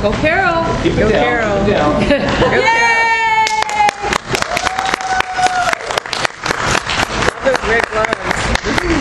Go Carol. Keep Go down. Carol. Keep down. Go Yay! Carol. Those.